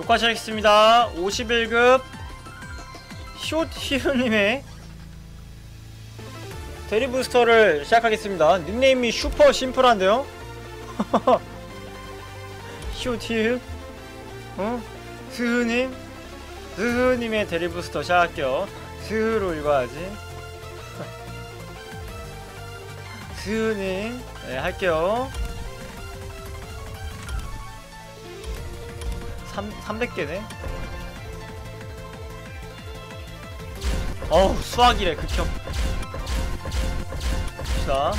녹화 시작했습니다. 51급 숏 히로님의 대리부스터를 시작하겠습니다. 닉네임이 슈퍼 심플한데요? 숏 히로 어? 스흐님? 스흐님의 대리부스터 시작할게요. 스흐로 읽어야지. 스흐님, 네, 할게요. 3, 300개네? 어우, 수학이래, 극혐. 봅시다.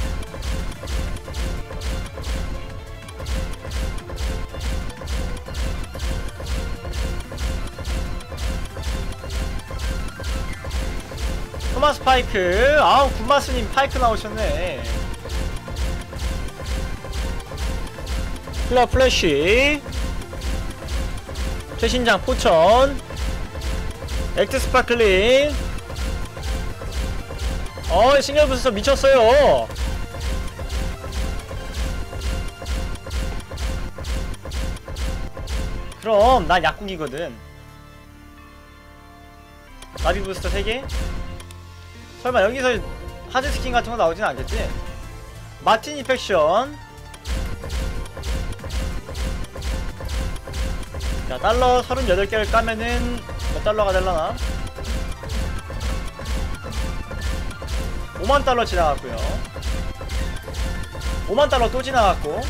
토마스 파이크. 아우, 군마스님 파이크 나오셨네. 플라 플래시. 최신장 포천. 액트 스파클링. 어, 싱글 부스터 미쳤어요. 그럼 난 약국이거든. 나비 부스터 3개? 설마 여기서 하드 스킨 같은 거 나오진 않겠지? 마틴 이펙션 자 달러 38개를 까면은 몇 달러가 될라나? 5만 달러 지나갔고요. 5만 달러 또 지나갔고.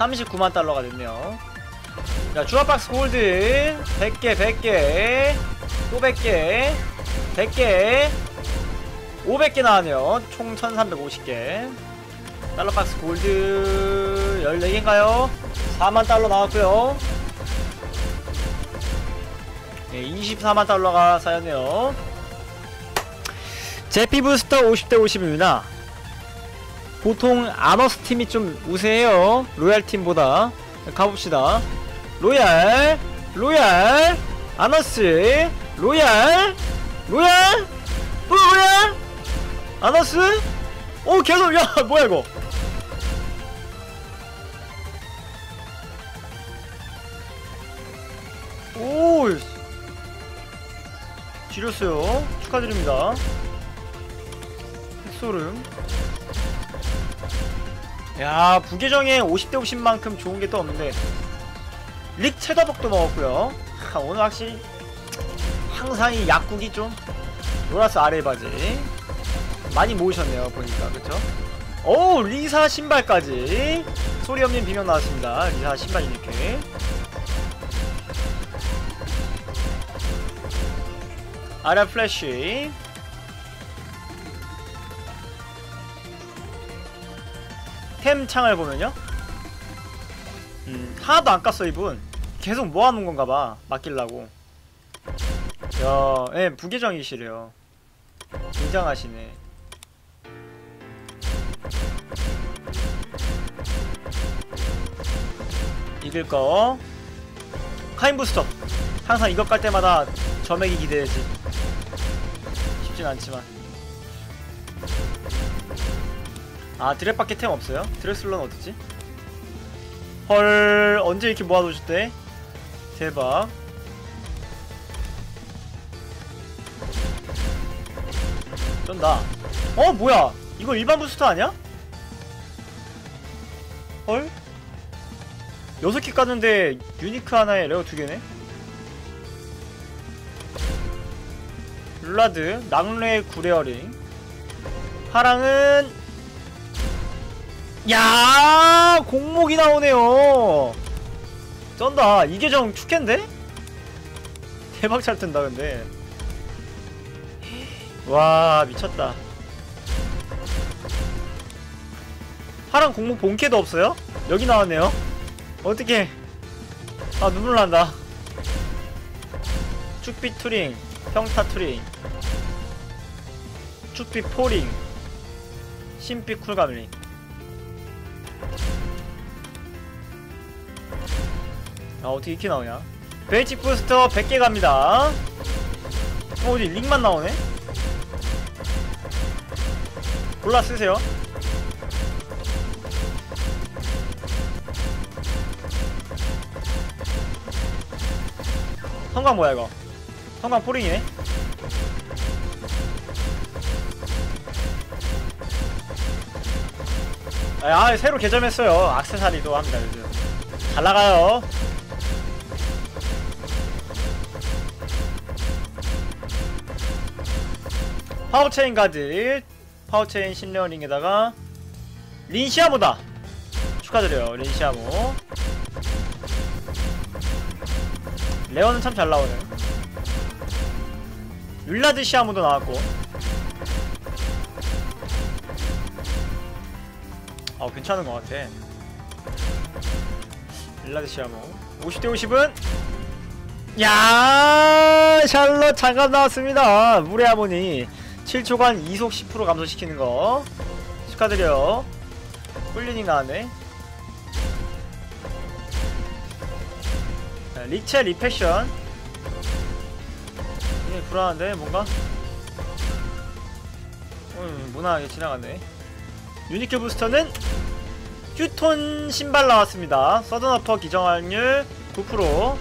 39만 달러가 됐네요. 자 주화박스 골드 100개 100개 또 100개 100개 500개 나왔네요. 총 1350개 달러박스 골드 14개인가요? 4만 달러 나왔고요. 네, 24만 달러가 쌓였네요. 제피 부스터 50대 50입니다. 보통 아너스 팀이 좀 우세해요. 로얄 팀보다. 가봅시다. royal royal honors royal royal 또 royal honors? 오 계속 야 뭐야 이거 오 지렸어요. 축하드립니다. 핵소름. 야 부계정에 50대 50만큼 좋은 게 또 없는데. 릭 체더벅도 먹었고요. 하, 오늘 확실히 항상 이 약국이 좀 로라스 아래 바지 많이 모으셨네요 보니까. 그쵸? 오 리사 신발까지. 소리 없는 비명 나왔습니다. 리사 신발 이렇게 아라 플래시 템 창을 보면요 음 하나도 안 깠어 이분 계속 모아놓은 건가봐 맡길라고 야, 예, 부계정이시래요. 굉장하시네. 이길 거. 카인 부스터. 항상 이것 깔 때마다 점액이 기대되지. 쉽진 않지만. 아, 드랩밖에 템 없어요? 드레슬러는 어디지? 헐, 언제 이렇게 모아놓으셨대? 대박. 쩐다 어 뭐야 이거 일반 부스터 아니야? 헐? 6개 깠는데 유니크 하나에 레어 2개네? 룰라드 낭뢰 구레어링. 파랑은 야 공목이 나오네요. 쩐다. 이계정 축캔데? 대박 잘 뜬다 근데. 와 미쳤다. 파란 공목 본캐도 없어요? 여기 나왔네요. 어떻게 아 눈물 난다. 축빛 투링 형타 트레인. 축비 포링. 신비 쿨감링. 아 어떻게 이렇게 나오냐? 베이직 부스터 100개 갑니다. 어 어디 링만 나오네? 골라 쓰세요. 성광 뭐야 이거? 성광 포링이네. 아 새로 개점했어요. 악세사리도 합니다 요즘. 잘 나가요. 파워체인 가드 파워체인 신레어링에다가 린시아모다. 축하드려요 린시아모. rare는 참 잘 나오네 윌라드 시아모도 나왔고. 어 괜찮은 것 같아. 윌라드 시아모 50대 50은? 야 샬럿 장갑 나왔습니다. 물의 하모니. 7초간 이속 10% 감소시키는 거. 축하드려 꿀리닝 나왔네. 자, 리체 리패션 이게 불안한데 뭔가? 음, 무난하게 지나갔네. 유니크 부스터는 휴톤 신발 나왔습니다. 서든어퍼 기정 확률 9%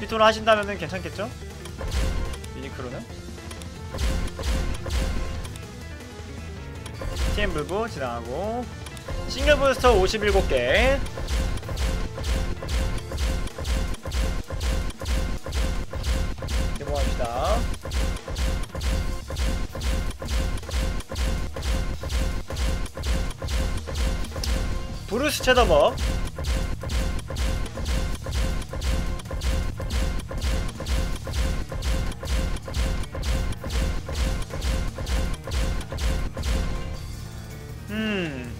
휴톤을 하신다면 괜찮겠죠? 유니크로는? TM 불부 지나가고. 싱글 부스터 57개 넘어갑시다. 브루스 체더버 음.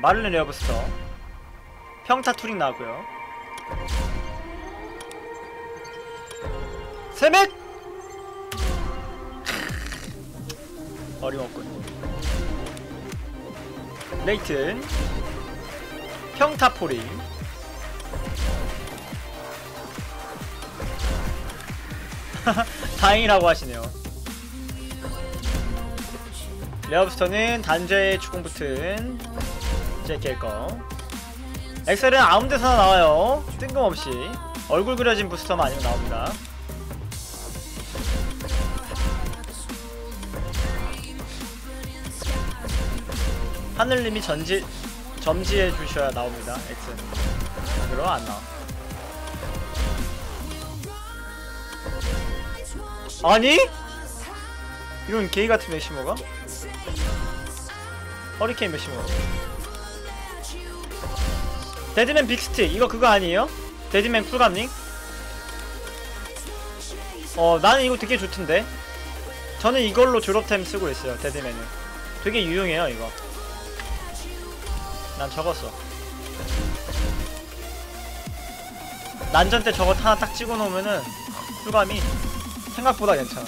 마를렌 레어부스터 평타 투링 나왔고요. 세맥! 어림없군. 레이튼. 평타 포링. 다행이라고 하시네요. 레어부스터는 단죄의 추궁 붙은 제키의 거 엑셀은 아무데서나 나와요. 뜬금없이. 얼굴 그려진 부스터만 아니면 나옵니다. 하늘님이 전지 점지해 주셔야 나옵니다 엑셀. 그럼 안 나와. 아니? 이런 게이 같은 메시모가? 허리케인 메시모 데드맨 빅스틱 이거 그거 아니에요? 데드맨 쿨감닝? 어 나는 이거 되게 좋던데. 저는 이걸로 졸업템 쓰고 있어요 데드맨은 되게 유용해요 이거. 난 적었어. 난전 때 저거 하나 딱 찍어 놓으면은 쿨감이 생각보다 괜찮아.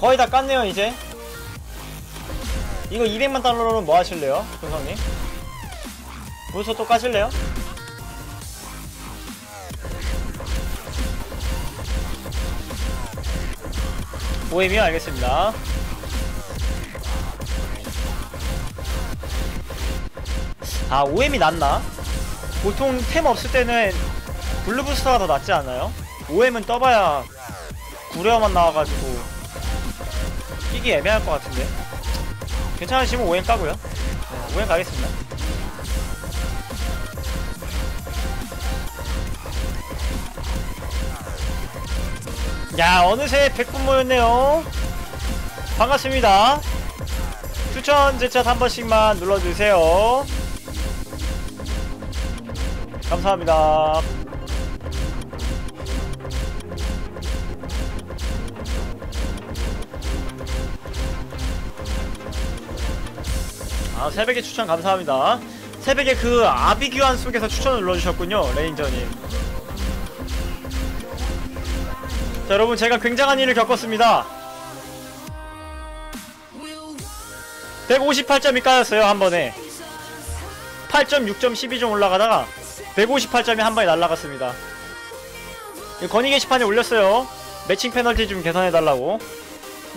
거의 다 깠네요 이제 이거 200만 달러로는 뭐 하실래요? kun성님 문서 또 까실래요? 오엠이요? 알겠습니다 아 OM이 낫나? 보통 템 없을 때는 블루부스터가 더 낫지 않아요? OM은 떠봐야 구레어만 나와가지고 끼기 애매할 것 같은데 괜찮으시면 OM 까고요. 네, OM 가겠습니다. 야 어느새 100분 모였네요. 반갑습니다. 추천 제챗 한 번씩만 눌러주세요. 감사합니다 아 새벽에 추천 감사합니다. 새벽에 그 아비규환 속에서 추천을 눌러주셨군요 레인저님. 자 여러분 제가 굉장한 일을 겪었습니다. 158점이 까였어요 한 번에. 8점 6점 12점 올라가다가 158점이 한 번에 날라갔습니다. 건의 게시판에 올렸어요. 매칭 페널티 좀 계산해달라고.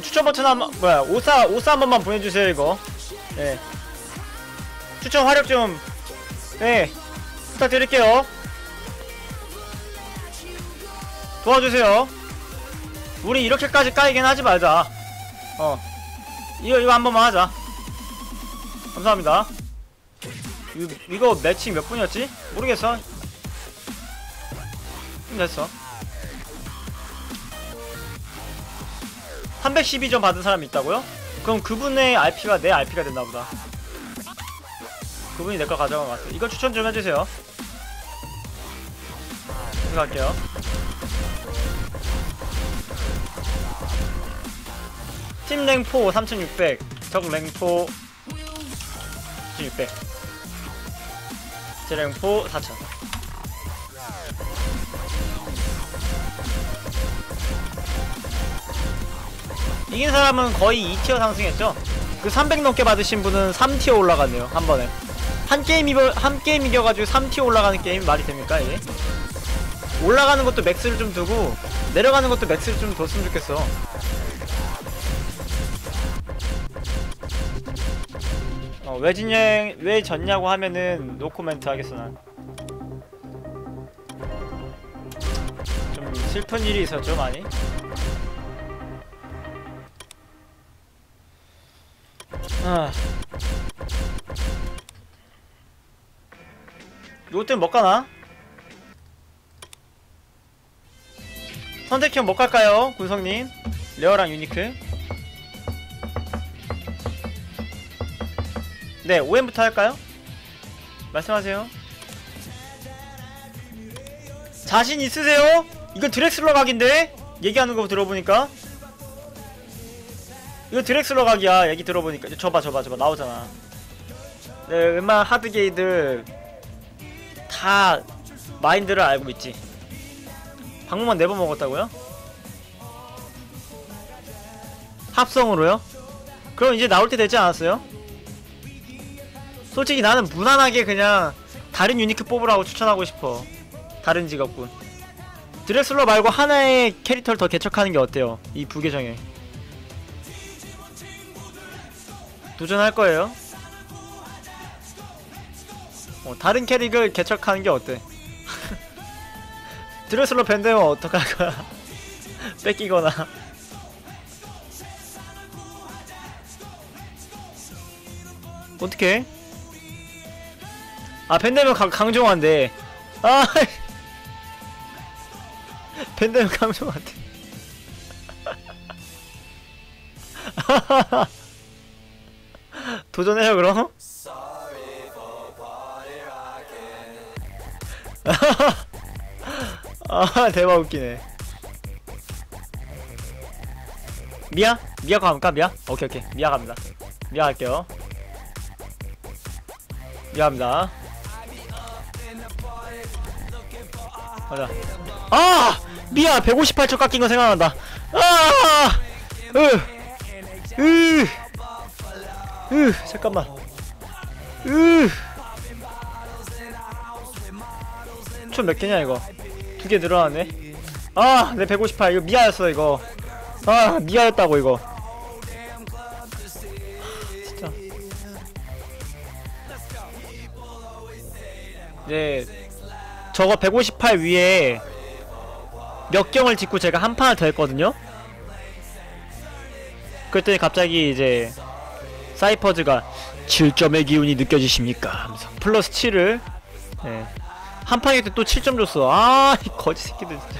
추천 버튼 한 번, 뭐야, 오사, 오사 한 번만 보내주세요, 이거. 네. 추천 화력 좀, 네. 부탁드릴게요. 도와주세요. 우리 이렇게까지 까이긴 하지 말자. 어. 이거, 이거 한 번만 하자. 감사합니다. 이거, 이거 매칭 몇 분이었지? 모르겠어. 좀 됐어. 312점 받은 사람이 있다고요? 그럼 그분의 RP가 내 RP가 됐나 보다. 그분이 내거것 같아. 이거 추천 좀 해주세요. 들어갈게요. 팀 랭포 3600, 적 랭포 3600, 제 랭포 4000. 이긴 사람은 거의 2티어 상승했죠? 그 300 넘게 받으신 분은 3 tier 올라갔네요, 한 번에. 한 게임 이겨, 한 게임 이겨가지고 3 tier 올라가는 게임 말이 됩니까, 이게? 올라가는 것도 max를 좀 두고, 내려가는 것도 max를 좀 뒀으면 좋겠어. 어, 왜 졌냐, 왜 졌냐고 하면은 노코멘트 하겠어, 난. 좀 슬픈 일이 있었죠, 많이? 아. 이것 때문에 못 가나? 선택형 못 갈까요? 군성님 rare랑 unique 네 5회부터 할까요? 말씀하세요 자신 있으세요? 이거 드렉슬러 각인데? 얘기하는 거 들어보니까 이거 드렉슬러 각이야 얘기 들어보니까 저봐 저봐 저봐 나오잖아 네 웬만한 하드게이들 다 마인드를 알고 있지 방문만 네 번 먹었다고요? 합성으로요? 그럼 이제 나올 때 되지 않았어요? 솔직히 나는 무난하게 그냥 다른 유니크 뽑으라고 추천하고 싶어 다른 직업군 드렉슬러 말고 하나의 캐릭터를 더 개척하는 게 어때요? 이 부계정에 도전할 거예요. 어, 다른 캐릭을 개척하는 게 어때? 드레슬러 밴드면 어떡할 거야? 뺏기거나. 어떻게? 아 밴드면 강종한데. 아 밴드면 강종한데. 도전해요 그럼? 아 대박 웃기네 미아? 미아 가볼까 미아? 오케이 오케이 미아 갑니다 미아 할게요 미아 합니다 가자 아! 미아 158초 깎인 거 생각난다 아! 으! 으! 으 잠깐만 으 총몇 개냐 이거? 두 개 늘어나네. 아내 158 이거 미아였어 이거. 아 미아였다고 이거. 진짜. 네 저거 158 위에 몇 경을 짓고 제가 한 판을 더 했거든요? 그랬더니 갑자기 이제 사이퍼즈가 7점의 기운이 느껴지십니까? 하면서 플러스 7을 네. 한 판에 또 7점 줬어. 아, 이 거지 새끼들 진짜.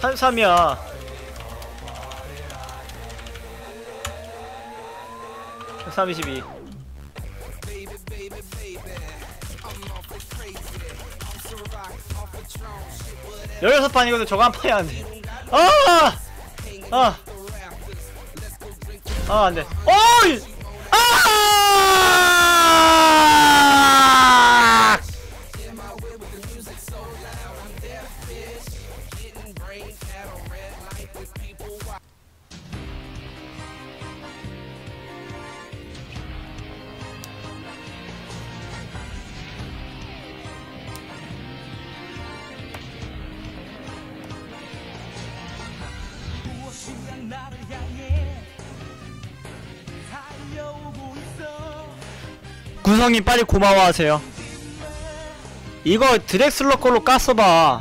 한삼이야. 삼이십이. 열여섯 판이거든 저거 한 판이 안 돼. 아! 아. 아, 안 돼. 어이! 아! 문성님 빨리 고마워하세요. 이거 드렉슬러 걸로 깠어봐.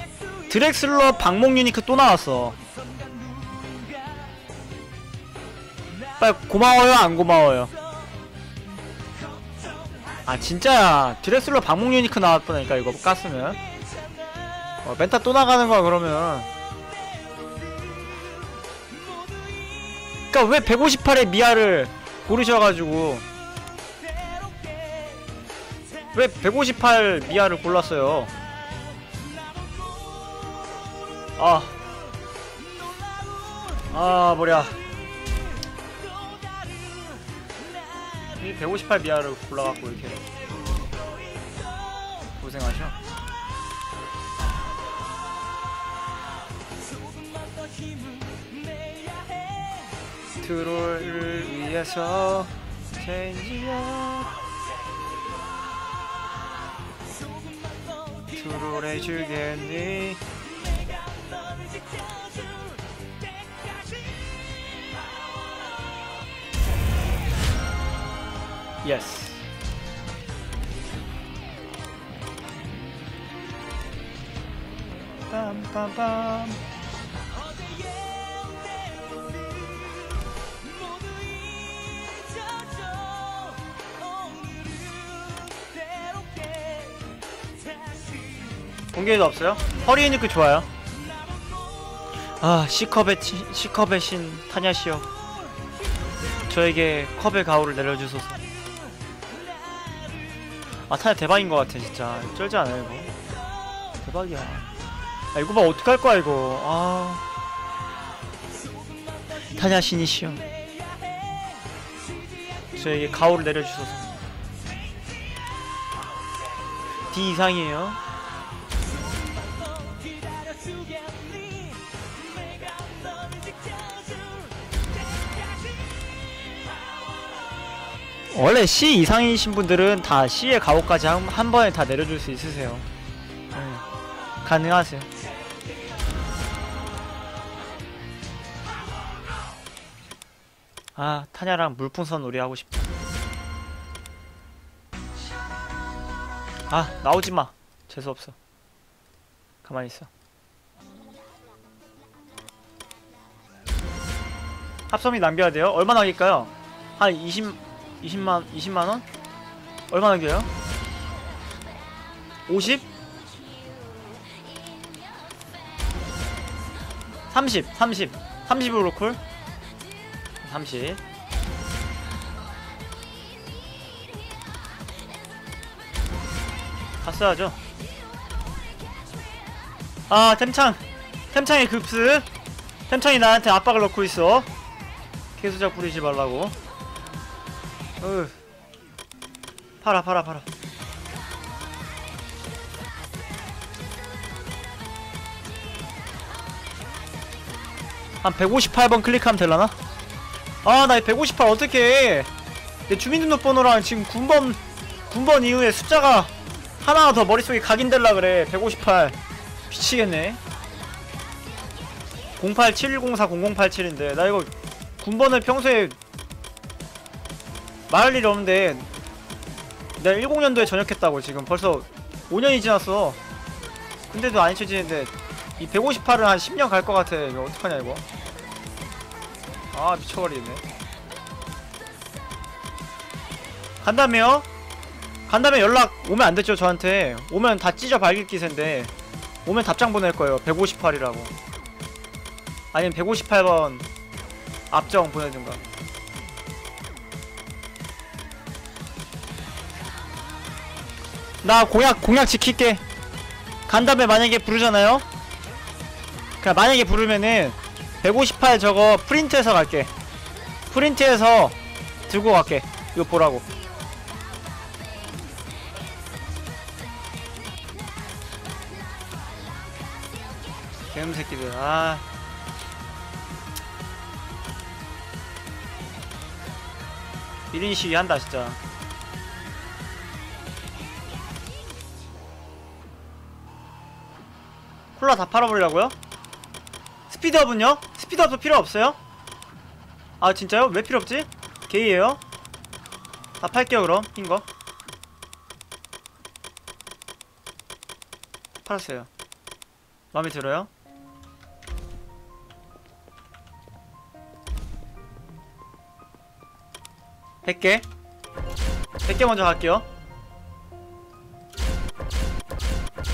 드렉슬러 방목 유니크 또 나왔어. 빨리 고마워요 안 고마워요? 아 진짜야 드렉슬러 방목 유니크 나왔다니까 이거 깠으면. 어, 멘타 또 나가는 거야 그러면. 그니까 왜 158의 미아를 고르셔가지고 왜 158 미아를 골랐어요 아. 아, 머리야. 이158 미아를 골라갖고 이렇게 고생하셔. 트롤을 위해서 체인지야 트롤 해 주겠니? 예스 빰빰 빰 공개도 없어요? 허리니크 좋아요? 아 C컵의 치- C컵의 신 타냐시여 저에게 컵의 가오를 내려주소서. 아 타냐 대박인 것 같아 진짜. 쩔지 않아요 이거? 대박이야. 아 이거 봐 어떡할 거야 이거. 아. 타냐 신이시여 저에게 가오를 내려주소서. D 이상이에요 원래 C 이상이신 분들은 다 C의 가오까지 한, 한 번에 다 내려줄 수 있으세요. 네. 가능하세요. 아, 타냐랑 물풍선 놀이 하고 싶다. 아, 나오지 마. 재수 없어. 가만히 있어. 합성비 남겨야 돼요? 얼마나 하길까요? 한 20, 20만 20만 원? 얼마나 겨요? 50? 30, 30, 30으로 쿨? 30. 갔어야죠. 아, 템창. 템창의 급스. 템창이 나한테 압박을 넣고 있어. 개수작 부리지 말라고. 어휴. 팔아 팔아 팔아. 한 158번 클릭하면 될라나? 아 나 158 어떻게 내 주민등록번호랑 지금 군번 군번 이후에 숫자가 하나 더 머릿속에 각인될라 그래. 158 미치겠네. 0871040087인데. 나 이거 군번을 평소에 말할 일이 없는데 내가 10년도에 전역했다고 지금 벌써 5년이 지났어. 근데도 안 잊혀지는데 이 158은 한 10년 갈 것 같아. 이거 어떡하냐 이거? 아 미쳐버리겠네. 간다며요? 간다면 연락 오면 안 됐죠 저한테. 오면 다 찢어 발길 기세인데 오면 답장 보낼 거예요 158이라고. 아니면 158번 앞정 보내든가 나 공약 공약 지킬게. 간 다음에 만약에 부르잖아요? 그냥 만약에 부르면은 158 저거 프린트해서 갈게. 프린트해서 들고 갈게. 이거 보라고. 개놈 새끼들 아. 미린 시위 한다 진짜 콜라 다 팔아 버리려고요. 스피드업은요? 스피드업도 필요 없어요? 아 진짜요? 왜 필요 없지? 게이에요? 다 팔게요 그럼 낀거 팔았어요 마음에 들어요? 100개. 100개 먼저 갈게요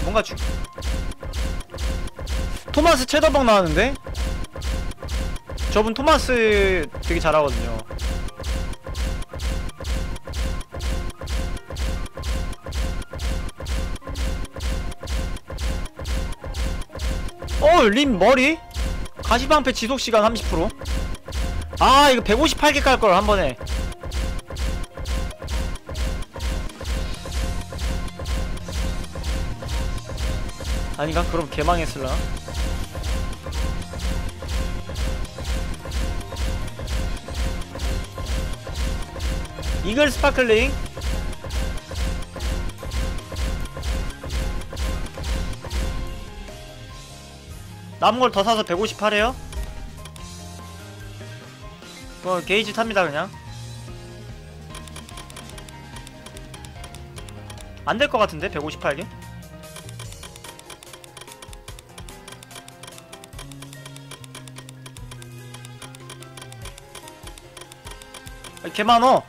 뭔가 죽... 주... 토마스 체더벅 나왔는데? 저분 토마스 되게 잘하거든요 어, 림 머리? 가시방패 지속시간 30%? 아, 이거 158개 깔걸, 한 번에. 아닌가? 그럼 개망했을라. 이글 스파클링 남은 걸 더 사서 158해요? 뭐 게이지 탑니다 그냥 안 될 것 같은데 158개? 아, 개 많어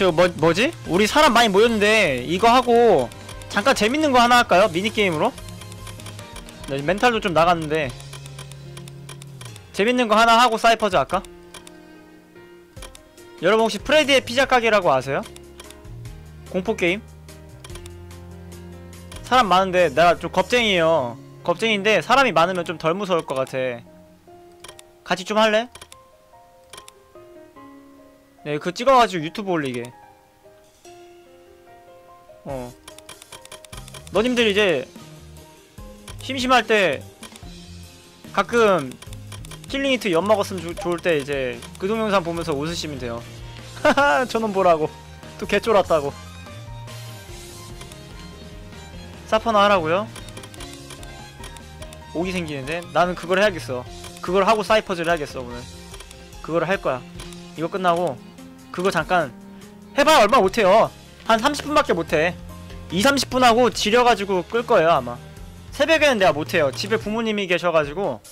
저 뭐, 뭐지? 우리 사람 많이 모였는데 이거 하고 잠깐 재밌는 거 하나 할까요? 미니게임으로? 네, 멘탈도 좀 나갔는데 재밌는 거 하나 하고 사이퍼즈 할까? 여러분 혹시 프레디의 피자 가게라고 아세요? 공포게임? 사람 많은데 내가 좀 겁쟁이에요 겁쟁인데 사람이 많으면 좀 덜 무서울 것 같아 같이 좀 할래? 네, 그거 찍어가지고 유튜브 올리게. 어. 너님들 이제 심심할 때 가끔 킬링히트 엿 먹었으면 조, 좋을 때 이제 그 동영상 보면서 웃으시면 돼요. 하하, 저놈 보라고. 또 개쫄았다고. 사퍼나 하라고요? 오기 생기는데 나는 그걸 해야겠어. 그걸 하고 사이퍼즈를 해야겠어 오늘. 그걸 할 거야. 이거 끝나고 그거 잠깐 해봐야 얼마 못해요. 한 30분밖에 못해. 2, 30분 하고 지려가지고 끌 거예요 아마. 새벽에는 내가 못해요. 집에 부모님이 계셔가지고.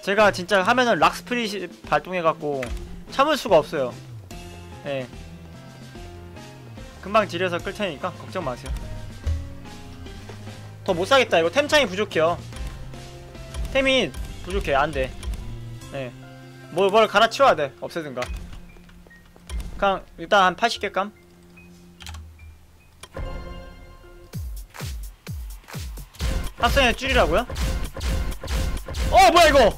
제가 진짜 하면은 락스프릿 발동해갖고 참을 수가 없어요. 예. 금방 지려서 끌 테니까 걱정 마세요. 더 못 사겠다. 이거 템창이 부족해요. 템이 부족해. 안돼. 예. 뭘, 뭘 갈아치워야 돼. 없애든가 그냥 일단 한 80개 감? 합성에 줄이라고요? 어 뭐야 이거?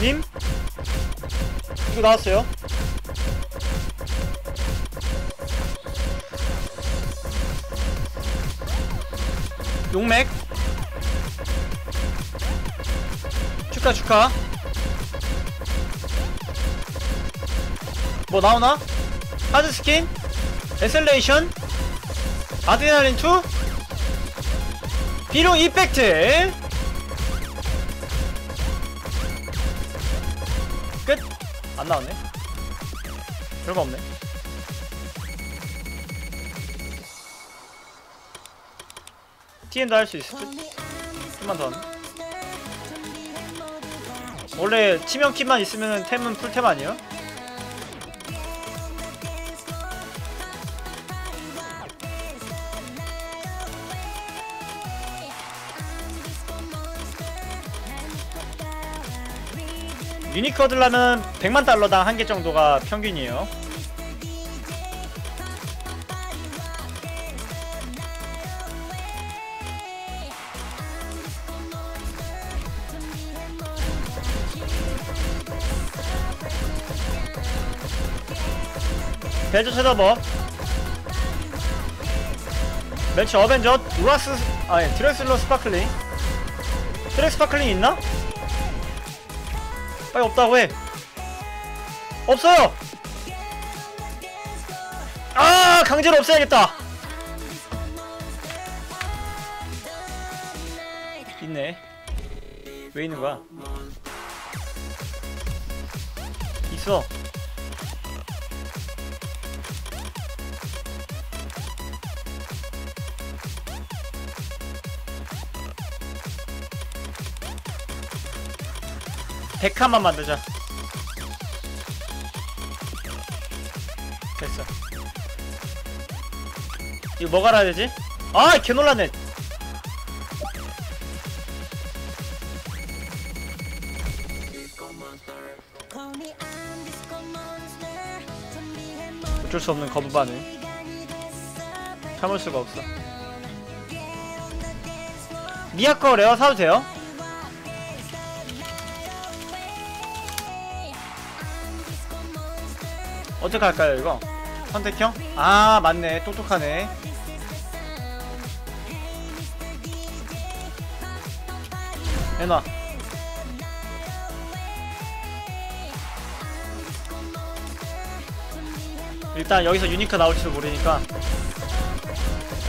님? 이거 나왔어요? 용맥? 축하 축하 뭐 나오나? 하드 스킨? 에셀레이션? 아드레날린 2? 비룡 이펙트 끝! 안 나왔네 별거 없네 TN도 할 수 있을 듯? 좀만 더 하면 원래 치명키만 있으면 템은 풀템 아니에요? 유니크 얻으려면 100만 달러당 한 개 정도가 평균이에요. 벨저 쳐다봐 멸치 어벤져 우라스 아니 드렉슬러 스파클링. 드렉 스파클링 있나? 빨리 없다고 해. 없어요. 아 강제로 없애야겠다. 있네. 왜 있는 거야? 있어 백화만 만들자. 됐어. 이거 뭐 갈아야 되지? 아 개놀라네. 어쩔 수 없는 거부 반응. 참을 수가 없어. 미아 거 레어 사도 돼요? 어떻게 할까요 이거? 선택형? 아 맞네 똑똑하네 해놔 일단 여기서 유니크 나올지도 모르니까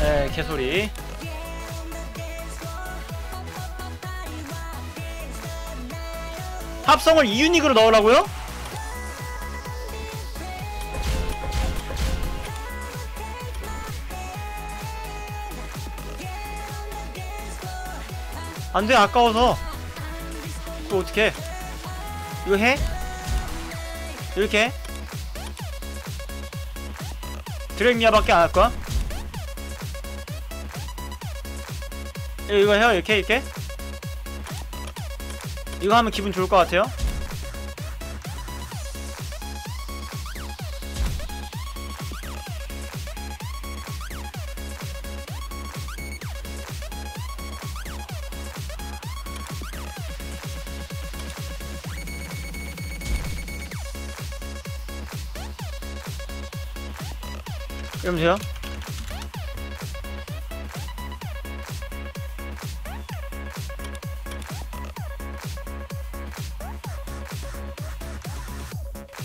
에 개소리 합성을 2유닉으로 넣으라고요? 안돼 아까워서. 그거 어떻게 이거 해? 이렇게? 드랙미아밖에 안 할 거야? 예, 이거 해요 이렇게 이렇게? 이거 하면 기분 좋을 것 같아요 이러면 돼요?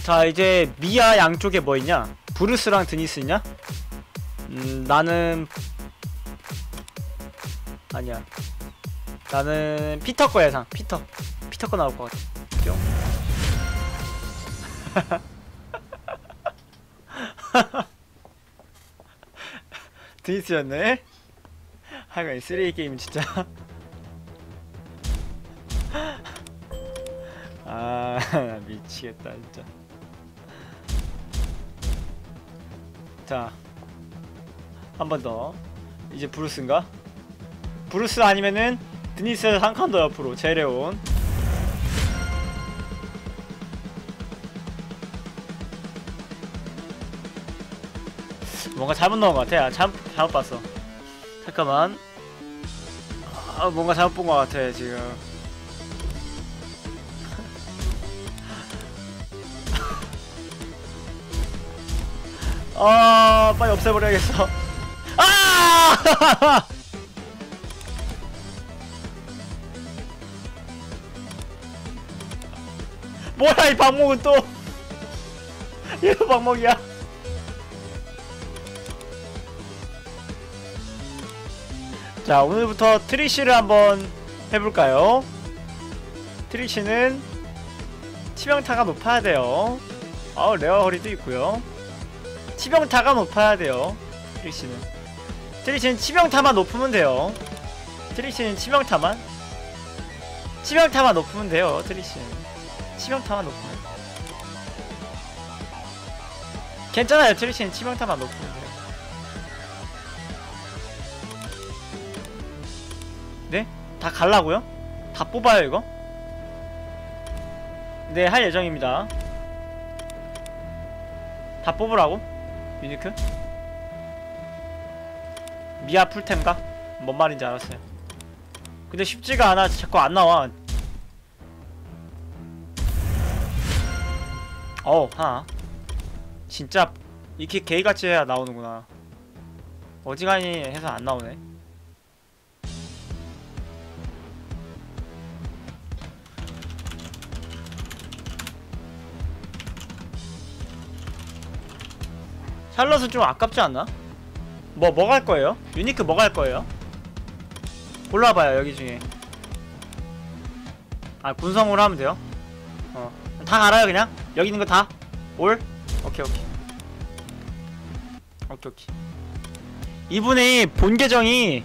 자 이제 미아 양쪽에 뭐 있냐? 브루스랑 드니스 있냐? 음 나는 아니야 나는 피터 거 예상 피터 피터 거 나올 것 같아 뿅 드니스였네. 하여간 이 쓰레기 게임 진짜. 아 미치겠다 진짜. 자 한 번 더. 이제 브루스인가? 브루스 아니면은 드니스 한 칸 더 옆으로 제레온 뭔가 잘못 넣은 것 같아. 아, 잘못, 잘못 봤어. 잠깐만. 아 뭔가 잘못 본 것 같아 지금. 아 빨리 없애버려야겠어. 아! 뭐야 이 방목은 또? 얘도 방목이야 자 오늘부터 트리쉬를 한번 해볼까요? 트리쉬는 치명타가 높아야 돼요. 아우 rare 허리도 있고요. 치명타가 높아야 돼요 트리쉬는. 트리쉬는 치명타만 높으면 돼요. 트리쉬는 치명타만? 치명타만 높으면 돼요 트리쉬는. 치명타만 높으면. 괜찮아요 트리쉬는 치명타만 높으면 돼요 네? 다 갈라고요? 다 뽑아요 이거? 네 할 예정입니다 다 뽑으라고? 유니크? 미아 풀템가? 뭔 말인지 알았어요 근데 쉽지가 않아 자꾸 안 나와 어우 하나 진짜 이렇게 개이같이 해야 나오는구나 어지간히 해서 안 나오네 샬럿은 좀 아깝지 않나? 뭐, 뭐 갈 거예요? 유니크 뭐 갈 거예요? 골라봐요, 여기 중에. 아, 군성으로 하면 돼요? 어. 다 갈아요 그냥? 여기 있는 거 다? 올? 오케이 오케이 오케이 오케이 이분의 본 계정이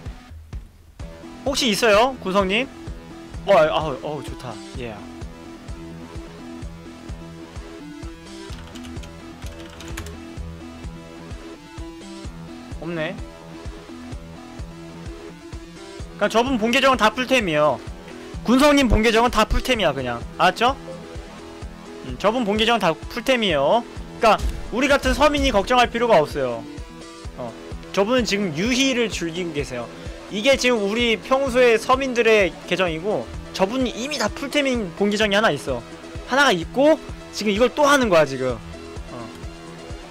혹시 있어요? 구성님? 어, 아우, 어우, 좋다. 예. 없네. 그니까 저분 본 계정은 다 풀템이에요. 군성님 본 계정은 다 풀템이야, 그냥. 알았죠? 음, 저분 본 계정은 다 풀템이에요. 그니까, 우리 같은 서민이 걱정할 필요가 없어요. 어. 저분은 지금 유희를 즐기고 계세요. 이게 지금 우리 평소에 서민들의 계정이고 저분이 이미 다 풀템인 본 계정이 하나 있어 하나가 있고 지금 이걸 또 하는 거야 지금 어.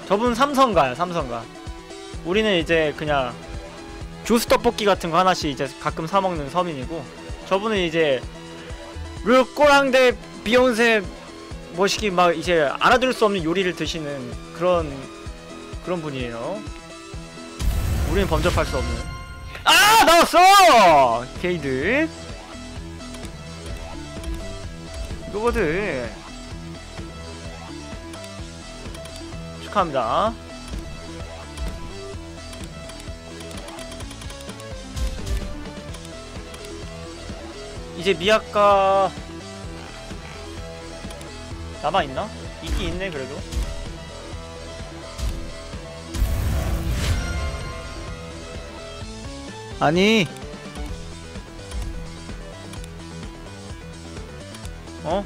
저분 삼성가야 삼성가 우리는 이제 그냥 조스 떡볶이 같은 거 하나씩 이제 가끔 사 먹는 서민이고 저분은 이제 르 꼬랑대 비욘세 뭐시기 막 이제 알아들을 수 없는 요리를 드시는 그런 그런 분이에요. 우리는 범접할 수 없는. 아! 나왔어! 게이드 로버드 축하합니다 이제 미아까 남아있나? 있긴 있네 그래도 아니 어?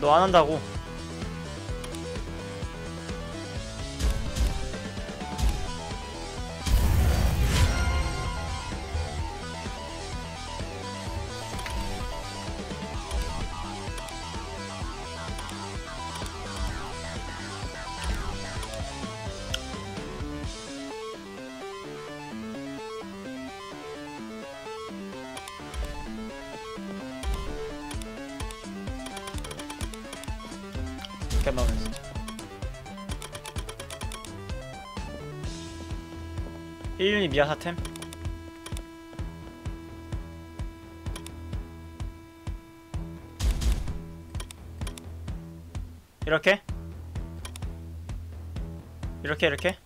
너 안 한다고 이 미아 사템? 이렇게? 이렇게 이렇게?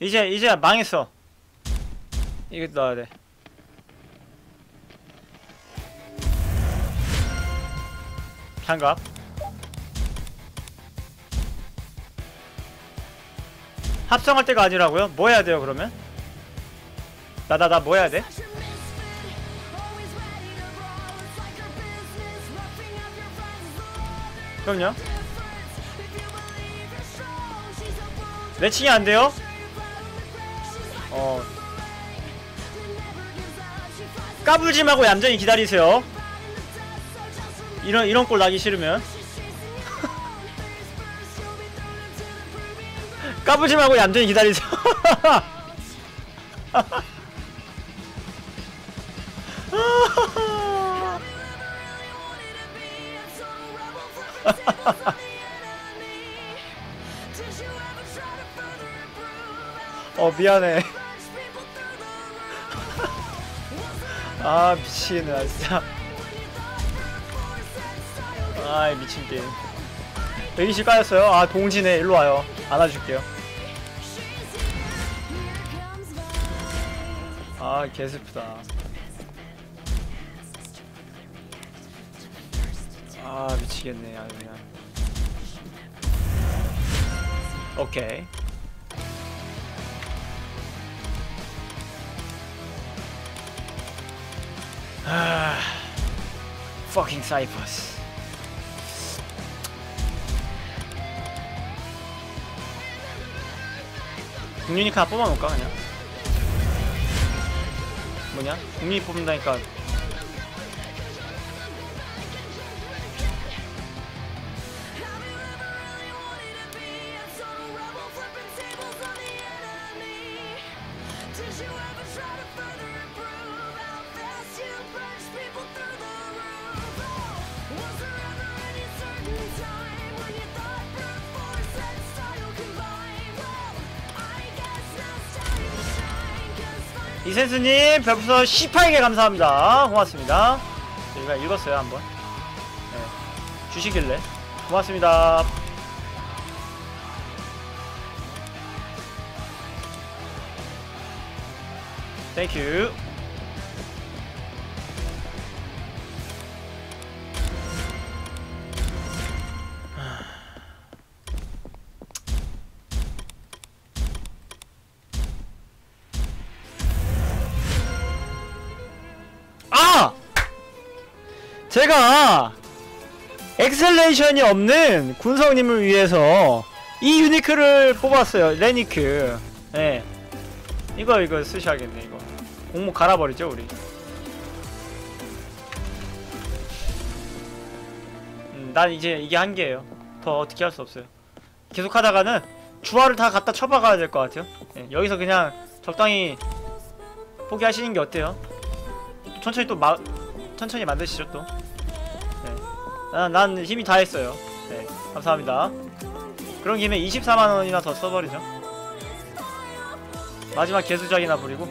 이제 이제 망했어. 이거 넣어야 돼. 장갑 합성할 때가 아니라고요? 뭐 해야 돼요 그러면? 나 나 나 뭐 해야 돼? 그럼요 매칭이 안 돼요? 어 까불지 말고 얌전히 기다리세요 이런 이런 꼴 나기 싫으면 까불지 말고 얌전히 기다리세요 어 미안해. 아 미치겠네 나 진짜. 아이 미친 게임. 대기실 까였어요? 아 동진에 일로와요. 안아줄게요 아 개슬프다. 아 미치겠네 아주 그냥. 오케이. 아 fucking Cyphers 국유니카 뽑아놓을까 그냥 뭐냐? 국유니 뽑는다니까 이센스님 별풍선 18개 감사합니다. 고맙습니다. 저희가 읽었어요 한번. 네. 주시길래. 고맙습니다. 땡큐 acceleration이 없는 군성님을 위해서 이 unique를 뽑았어요. 레니크. 예. 이거 이거 쓰셔야겠네 이거. 공목 갈아버리죠 우리. 음, 난 이제 이게 한계예요. 더 어떻게 할 수 없어요. 계속 하다가는 주화를 다 갖다 쳐박아야 될 것 같아요. 예, 여기서 그냥 적당히 포기하시는 게 어때요? 천천히 또 마, 천천히 만드시죠 또. 네. 난, 난 힘이 다 했어요. 네, 감사합니다. 그런 김에 24만 원이나 더 써버리죠. 마지막 개수작이나 부리고.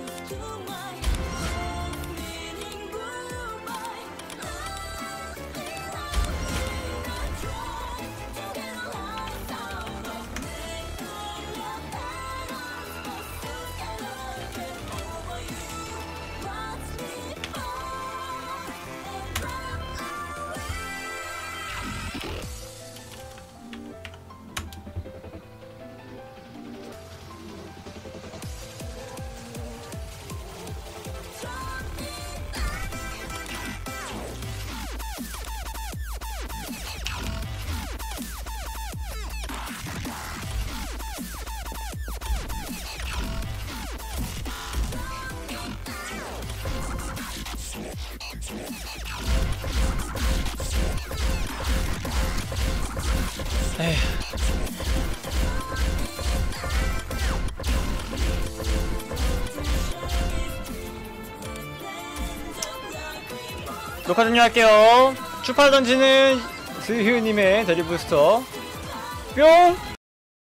종료할게요. 추파 던지는 스휴님의 대리 부스터 뿅!